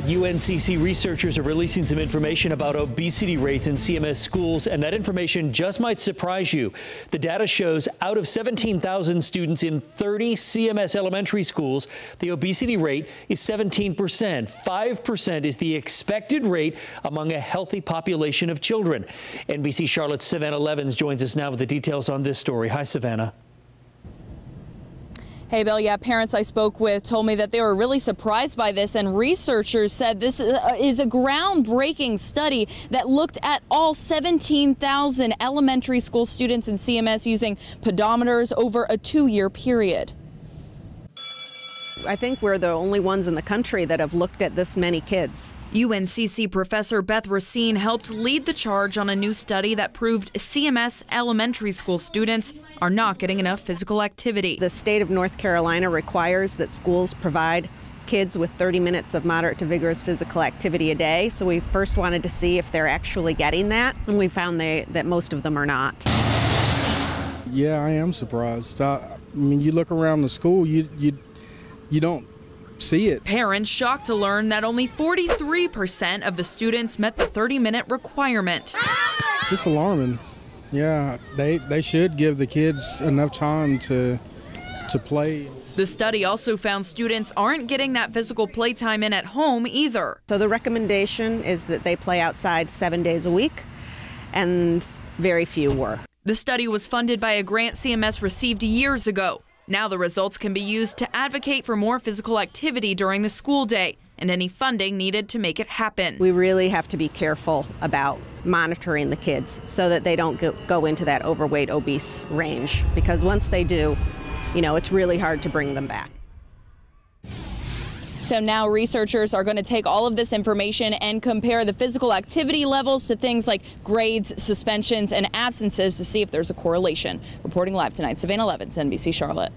UNCC researchers are releasing some information about obesity rates in CMS schools, and that information just might surprise you. The data shows out of 17,000 students in 30 CMS elementary schools, the obesity rate is 17%. 5% is the expected rate among a healthy population of children. NBC Charlotte's Savannah Levins joins us now with the details on this story. Hi, Savannah. Hey, Bill, yeah, parents I spoke with told me that they were really surprised by this, and researchers said this uh, is a groundbreaking study that looked at all 17,000 elementary school students in CMS using pedometers over a two year period. I think we're the only ones in the country that have looked at this many kids. UNCC professor Beth Racine helped lead the charge on a new study that proved CMS elementary school students are not getting enough physical activity. The state of North Carolina requires that schools provide kids with 30 minutes of moderate to vigorous physical activity a day. So we first wanted to see if they're actually getting that, and we found they, that most of them are not. Yeah, I am surprised. I, I mean, you look around the school, you you you don't see it. Parents shocked to learn that only 43% of the students met the 30 minute requirement. It's alarming. Yeah, they, they should give the kids enough time to, to play. The study also found students aren't getting that physical playtime in at home either. So the recommendation is that they play outside seven days a week, and very few were. The study was funded by a grant CMS received years ago. Now the results can be used to advocate for more physical activity during the school day and any funding needed to make it happen. We really have to be careful about monitoring the kids so that they don't go into that overweight, obese range because once they do, you know, it's really hard to bring them back. So now researchers are going to take all of this information and compare the physical activity levels to things like grades, suspensions, and absences to see if there's a correlation. Reporting live tonight, Savannah Levins, NBC Charlotte.